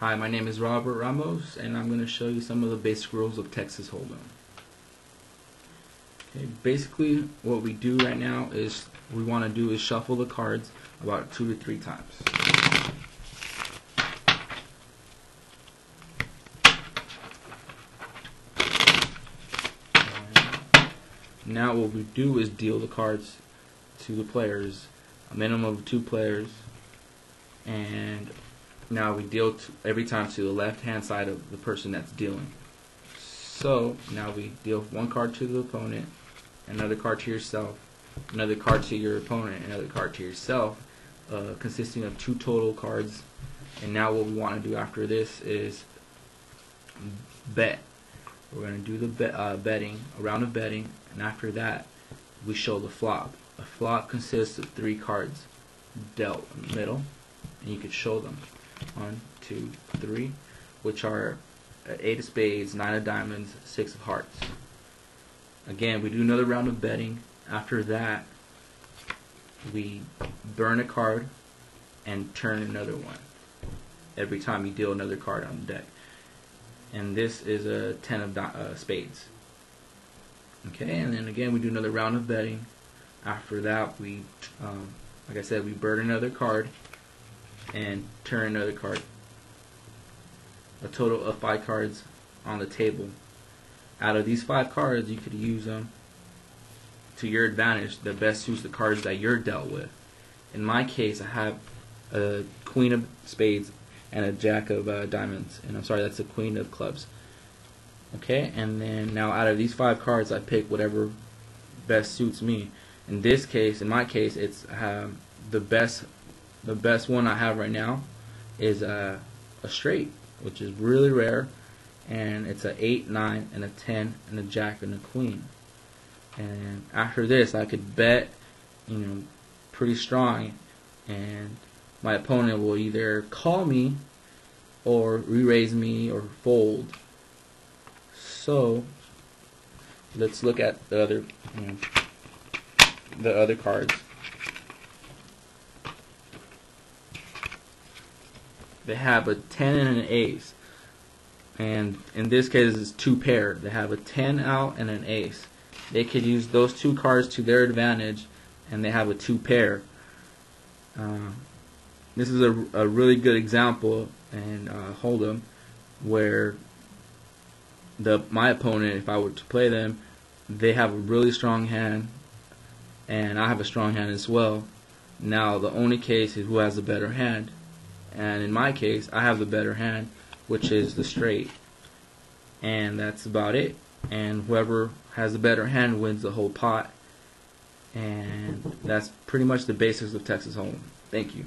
Hi, my name is Robert Ramos, and I'm going to show you some of the basic rules of Texas Hold'em. Okay, basically, what we do right now is we want to do is shuffle the cards about two to three times. Now what we do is deal the cards to the players, a minimum of two players, and now we deal every time to the left hand side of the person that's dealing. So now we deal one card to the opponent, another card to yourself, another card to your opponent, another card to yourself, uh, consisting of two total cards. And now what we want to do after this is bet. We're going to do the bet, uh, betting, a round of betting, and after that we show the flop. A flop consists of three cards dealt in the middle, and you could show them. One, two, three, which are eight of spades, nine of diamonds, six of hearts. Again, we do another round of betting. After that, we burn a card and turn another one. Every time you deal another card on the deck. And this is a ten of uh, spades. Okay, and then again we do another round of betting. After that, we, um, like I said, we burn another card and turn another card. A total of five cards on the table. Out of these five cards, you could use them to your advantage. The best suits the cards that you're dealt with. In my case, I have a queen of spades and a jack of uh, diamonds. And I'm sorry, that's a queen of clubs. Okay, and then now out of these five cards, I pick whatever best suits me. In this case, in my case, it's um, the best. The best one I have right now is a, a straight, which is really rare, and it's a eight, nine, and a ten, and a jack and a queen. And after this, I could bet, you know, pretty strong, and my opponent will either call me, or re-raise me, or fold so let's look at the other you know, the other cards. They have a 10 and an ace. And in this case, it's two pair. They have a 10 out and an ace. They could use those two cards to their advantage, and they have a two pair. Uh, this is a, a really good example and uh, Hold'em where the my opponent, if I were to play them, they have a really strong hand, and I have a strong hand as well. Now the only case is who has the better hand, and in my case, I have the better hand, which is the straight, and that's about it. And whoever has the better hand wins the whole pot, and that's pretty much the basics of Texas Hold'em. Thank you.